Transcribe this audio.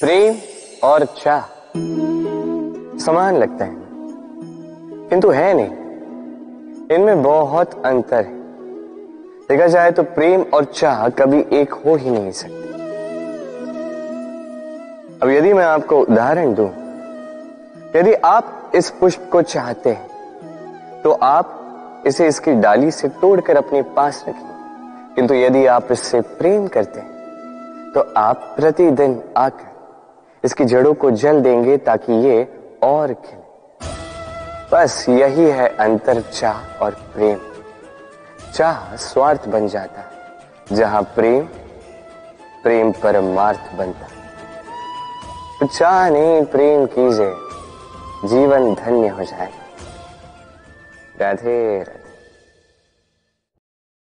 प्रेम और चाह समान लगता है। किंतु है नहीं। इनमें बहुत अंतर है। देखा जाए तो प्रेम और चाह कभी एक हो ही नहीं सकते। अब यदि मैं आपको उदाहरण दूँ, यदि आप इस पुष्प को चाहते हैं तो आप इसे इसकी डाली से तोड़कर अपने पास रखें। किंतु यदि आप इससे प्रेम करते हैं तो आप प्रतिदिन आकर इसकी जड़ों को जल देंगे ताकि ये और खिले। बस यही है अंतर चाह और प्रेम। चाह स्वार्थ बन जाता है, जहाँ प्रेम प्रेम परमार्थ बनता चाह नहीं, प्रेम कीजिए, जीवन धन्य हो जाए। राधे राधे।